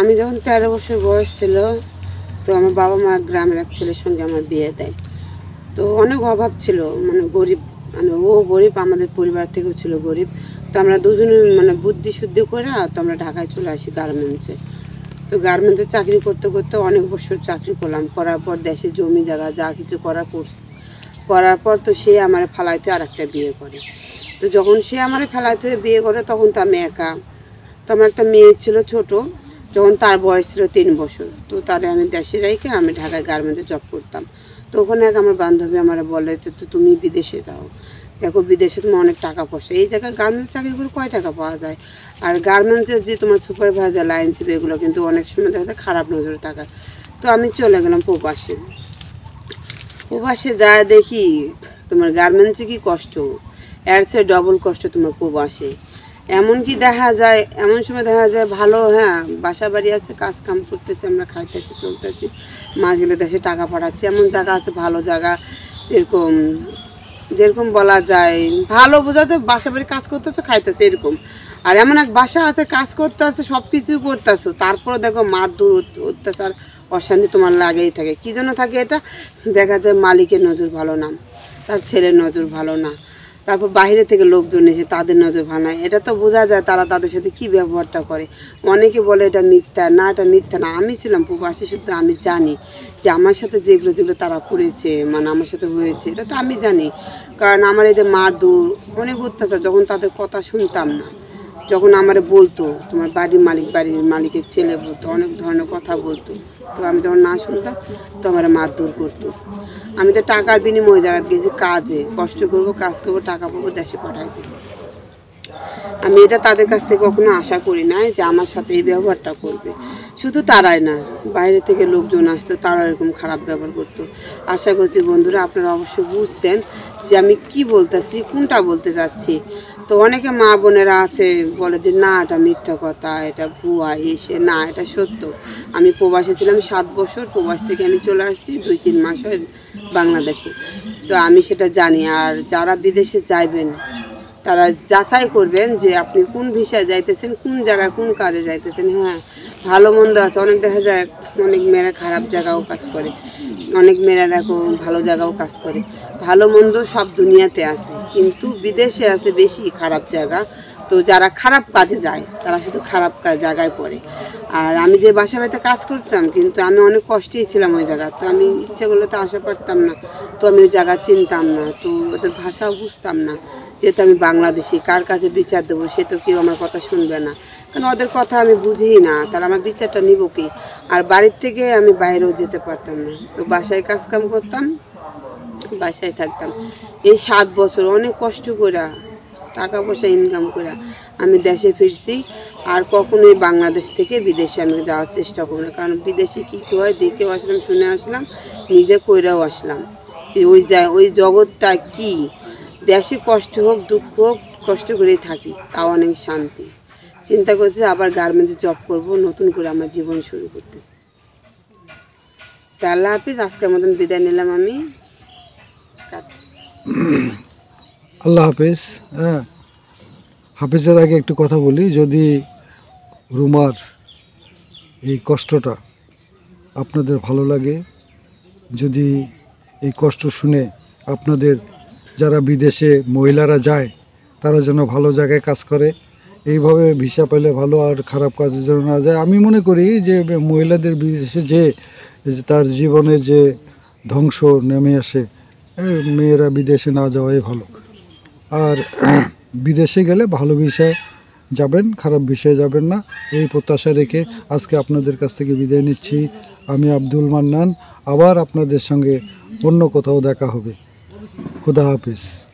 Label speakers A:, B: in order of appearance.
A: আমি যখন তেরো বছর বয়স ছিল, তো আমার বাবা মা গ্রামের এক ছেলের সঙ্গে আমার বিয়ে দেয়। তো অনেক অভাব ছিল মানে গরিব মানে ও গরিব, আমাদের পরিবার থেকেও ছিল গরিব। তো আমরা দুজনে মানে বুদ্ধি শুদ্ধি করে তো আমরা ঢাকায় চলে আসি গার্মেন্টসে তো গার্মেন্টসে চাকরি করতে করতে অনেক বছর চাকরি করলাম করার পর দেশে জমি জায়গা, যা কিছু করা করছি। করার পর তো সে আমার ফেলাইতে আর একটা বিয়ে করে। তো যখন সে আমার ফেলাইতে বিয়ে করে, তখন তো আমি একা। তো আমার একটা মেয়ে ছিল ছোট। যখন তার বয়স ছিল তিন বছর। তো তারে আমি দেশে রেখে আমি ঢাকায় গার্মেন্টসে জব করতাম। তো ওখানে এক আমার বান্ধবী আমার বলে যে, তো তুমি বিদেশে যাও। দেখো বিদেশে তোমার অনেক টাকা পয়সা। এই জায়গায় গার্মেন্টস চাকরি করে কয় টাকা পাওয়া যায়? আর গার্মেন্টসের যে তোমার সুপারভাইজার লাইন ছিল এগুলো কিন্তু অনেক সময় দেখা যায় খারাপ নজরে টাকা তো আমি চলে গেলাম প্রবাসে। প্রবাসে যায় দেখি তোমার গার্মেন্টসে কি কষ্ট? এর চেয়ে ডবল কষ্ট তোমার প্রবাসে। এমন কি দেখা যায়, এমন সময় দেখা যায় ভালো হ্যাঁ বাসা বাড়ি আছে কাজ কাম করতেছি, আমরা খাইতেছি, চলতেছি মাছগুলো দেশে টাকা পাঠাচ্ছি, এমন জায়গা আছে, ভালো জায়গা, যেরকম যেরকম বলা যায়, ভালো বোঝাতে বাসা বাড়ি কাজ করতেছো, খাইতেছে, এরকম। আর এমন এক বাসা আছে, কাজ করতে আছে সব কিছুই করতেছো তারপরে দেখো মারধর অত- অত্যাচার, অশান্তি তোমার লাগেই থাকে। কী জন্য থাকে এটা? দেখা যায় মালিকের নজর ভালো না, তার ছেলের নজর ভালো না। তারপর বাইরে থেকে লোকজন এসে তাদের নজর না এটা তো বোঝা যায় তারা তাদের সাথে কি ব্যবহারটা করে। অনেকে বলে এটা মিথ্যা। না, এটা মিথ্যা না। আমি ছিলাম প্রবাসী, শুধু আমি জানি যে আমার সাথে যেগুলো যেগুলো তারা করেছে মানে আমার সাথে হয়েছে। এটা তো আমি জানি। কারণ আমার এদের যে মারধর অনেক অত্যাচার। যখন তাদের কথা শুনতাম না, যখন আমার বলতো, তোমার বাড়ির মালিক, বাড়ির মালিকের ছেলে বলতো, অনেক ধরনের কথা বলতো। তো আমি যখন না শুনতাম, তো আমার মারধর করতো। আমি তো টাকার বিনিময়ে জায়গায় গেছি, কাজে কষ্ট করব, কাজ করব, টাকা পাবো, দেশে পাঠাই দেবো। আমি এটা তাদের কাছ থেকে কখনো আশা করি না যে আমার সাথে এই ব্যবহারটা করবে। শুধু তারাই না, বাইরে থেকে লোকজন আসতো তারা এরকম খারাপ ব্যবহার করতো। আশা করছি বন্ধুরা, আপনারা অবশ্যই বুঝছেন যে আমি কি বলতেছি, কোনটা বলতে যাচ্ছি তো অনেকে মা বোনেরা আছে, বলে যে না, এটা মিথ্যা কথা, এটা ভুয়া এসে না, এটা সত্য। আমি প্রবাসে ছিলাম সাত বছর, প্রবাস থেকে আমি চলে আসছি দুই, তিন মাস হয় বাংলাদেশে। তো আমি সেটা জানি, আর যারা বিদেশে যাইবেন, তারা যাচাই করবেন যে আপনি কোন ভিসায় যাইতেছেন, কোন জায়গায়, কোন কাজে যাইতেছেন। হ্যাঁ ভালো মন্দ আছে। অনেক দেখা যায়, অনেক মেয়েরা খারাপ জায়গাও কাজ করে। অনেক মেয়েরা দেখো, ভালো জায়গাও কাজ করে। ভালো মন্দ সব দুনিয়াতে আছে। কিন্তু বিদেশে আছে বেশি খারাপ জায়গা। তো যারা খারাপ কাজে যায়, তারা শুধু খারাপ জায়গায় পড়ে। আর আমি যে বাসা বাড়িতে কাজ করতাম, কিন্তু আমি অনেক কষ্টেই ছিলাম ওই জায়গা তো আমি ইচ্ছে করলে তো আসা পারতাম না। তো আমি ওই জায়গা চিনতাম না। তো ওদের ভাষাও বুঝতাম না যেহেতু আমি বাংলাদেশি, কার কাছে বিচার দেবো সে তো কেউ আমার কথা শুনবে না। কারণ ওদের কথা আমি বুঝিই না, তাহলে আমার বিচারটা নিব কি? আর বাড়ির থেকে আমি বাইরেও যেতে পারতাম না। তো বাসায় কাজকাম করতাম বাসায় থাকতাম। এই সাত বছর অনেক কষ্ট করা টাকা পয়সা ইনকাম করা আমি দেশে ফিরছি। আর কখনোই বাংলাদেশ থেকে বিদেশে আমি যাওয়ার চেষ্টা করব না। কারণ বিদেশে কী কী হয়, দেখেও আসলাম, শুনে আসলাম, নিজে কইরাও আসলাম ওই ওই জগৎটা কি? দেশে কষ্ট হোক, দুঃখ হোক, কষ্ট করেই থাকি, তাও অনেক শান্তি। চিন্তা করছি আবার গার্মেন্টসে জব করব, নতুন করে আমার জীবন শুরু করতেছি। তা আল্লাহ হাফিজ, আজকের মতন বিদায় নিলাম আমি।
B: আল্লাহ হাফেজ। হ্যাঁ। হাফেজের আগে একটু কথা বলি যদি রুমার এই কষ্টটা আপনাদের ভালো লাগে যদি এই কষ্ট শুনে আপনাদের যারা বিদেশে মহিলারা যায় তারা যেন ভালো জায়গায় কাজ করে এইভাবে ভিসা পেলে ভালো আর খারাপ কাজে যেন না যায়। আমি মনে করি যে মহিলাদের বিদেশে যে তার জীবনে যে ধ্বংস নেমে আসে মেয়েরা বিদেশে না যাওয়াই ভালো। আর বিদেশে গেলে ভালো বিষয়ে যাবেন, খারাপ বিষয়ে যাবেন না। এই প্রত্যাশা রেখে আজকে আপনাদের কাছ থেকে বিদায় নিচ্ছি। আমি আব্দুল মান্নান, আবার আপনাদের সঙ্গে অন্য কোথাও দেখা হবে। খুদা হাফিজ।